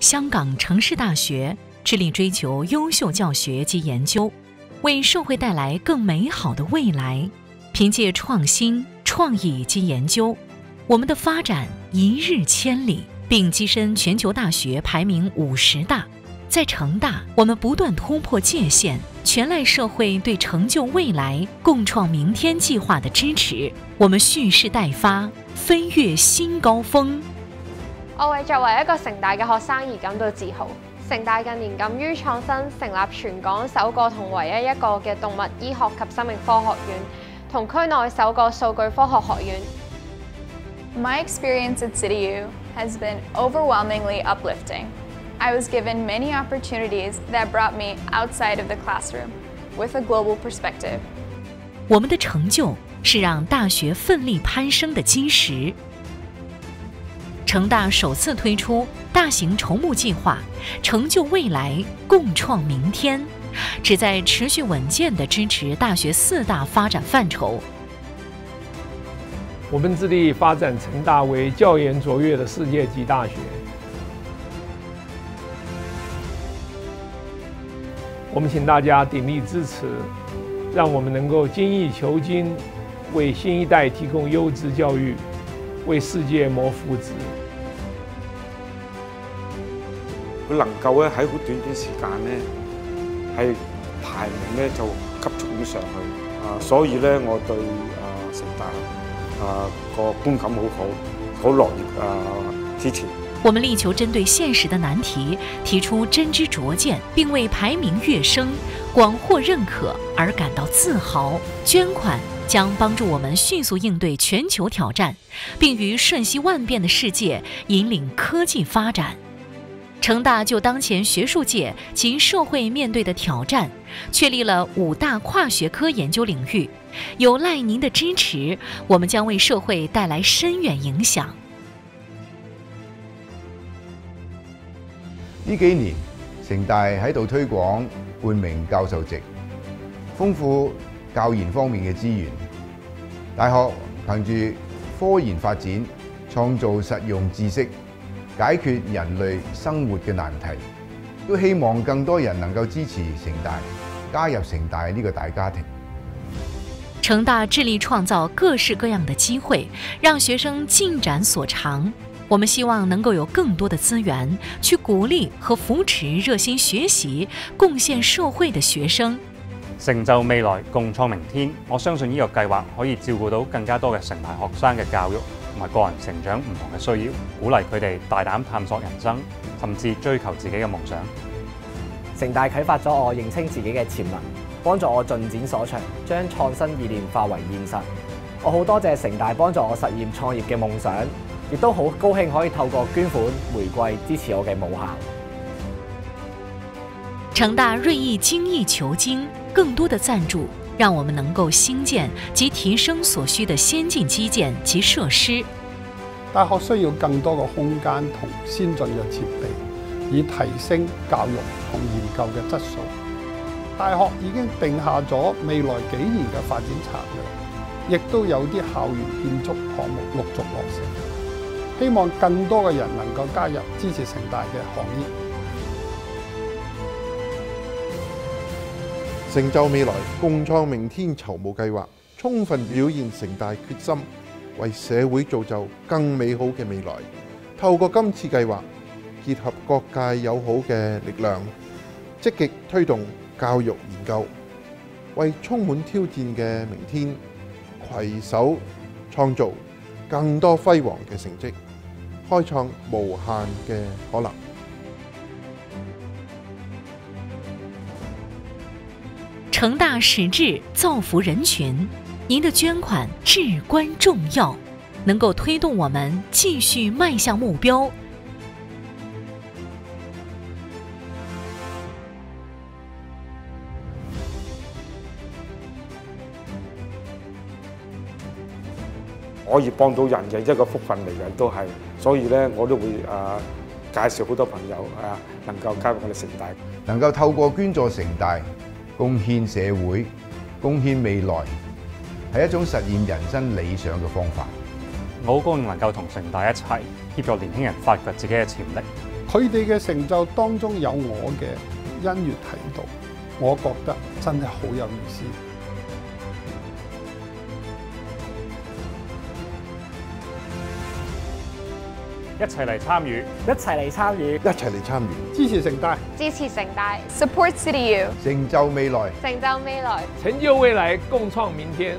香港城市大学致力追求优秀教学及研究，为社会带来更美好的未来。凭借创新、创意及研究，我们的发展一日千里，并跻身全球大学排名五十大。在成大，我们不断突破界限，全赖社会对成就未来、共创明天计划的支持。我们蓄势待发，飞跃新高峰。我为作为一个城大嘅学生而感到自豪。城大近年敢于创新，成立全港首个同唯一一个嘅动物医学及生命科学院，同区内首个数据科学学院。My experience at CityU has been overwhelmingly uplifting. I was given many opportunities that brought me outside of the classroom with a global perspective. 我们的成就是让大学奋力攀升的基石。成大首次推出大型筹募计划，成就未来，共创明天，旨在持续稳健地支持大学四大发展范畴。我们致力发展成大为教研卓越的世界级大学。我们请大家鼎力支持，让我们能够精益求精，为新一代提供优质教育，为世界谋福祉。佢能夠咧喺好短短時間咧，係排名咧就急速咁上去啊！所以咧，我對啊城大啊個觀感好好，好樂意啊支持。我们力求针对现实的难题，提出真知灼见，并为排名跃升、广获认可而感到自豪。捐款将帮助我们迅速应对全球挑战，并于瞬息万变的世界引领科技发展。成大就当前学术界及社会面对的挑战，确立了五大跨学科研究领域。有赖您的支持，我们将为社会带来深远影响。呢幾年，城大喺度推廣冠名教授席，豐富教研方面嘅資源。大學憑住科研發展，創造實用知識，解決人類生活嘅難題。都希望更多人能夠支持城大，加入城大呢個大家庭。成大致力創造各式各樣的機會，讓學生盡展所長。我们希望能够有更多的资源去鼓励和扶持热心学习、贡献社会的学生，成就未来，共创明天。我相信呢个计划可以照顾到更加多嘅成大学生嘅教育同埋个人成长唔同嘅需要，鼓励佢哋大胆探索人生，甚至追求自己嘅梦想。城大启发咗我认清自己嘅潜能，帮助我进展所长，将创新意念化为现实。我好多谢城大帮助我实现创业嘅梦想。亦都好高興可以透過捐款回饋支持我嘅母校。成大锐意精益求精，更多的赞助让我们能够兴建及提升所需的先進基建及設施。大學需要更多嘅空間同先進嘅設備，以提升教育同研究嘅質素。大學已經定下咗未來幾年嘅發展策略，亦都有啲校園建築項目陸續落成。希望更多嘅人能夠加入支持城大嘅行業，成就未來，共創明天籌募計劃，充分表現成大決心為社會造就更美好嘅未來。透過今次計劃，結合各界友好嘅力量，積極推動教育研究，為充滿挑戰嘅明天，攜手創造更多輝煌嘅成績。開創無限嘅可能。成大使志造福人群，您的捐款至关重要，能够推动我们继续迈向目标。可以幫到人嘅一個福分嚟嘅，都係，所以咧我都會啊介紹好多朋友啊能夠加入我哋城大，能夠透過捐助城大，貢獻社會、貢獻未來，係一種實現人生理想嘅方法。我好高興能夠同城大一齊協助年輕人發掘自己嘅潛力，佢哋嘅成就當中有我嘅恩怨喺度，我覺得真係好有意思。一齊嚟參與，一齊嚟參與，一齊嚟參與，支持城大，支持城大，Support City U. 成就未來。成就未來。成就未來，共創明天。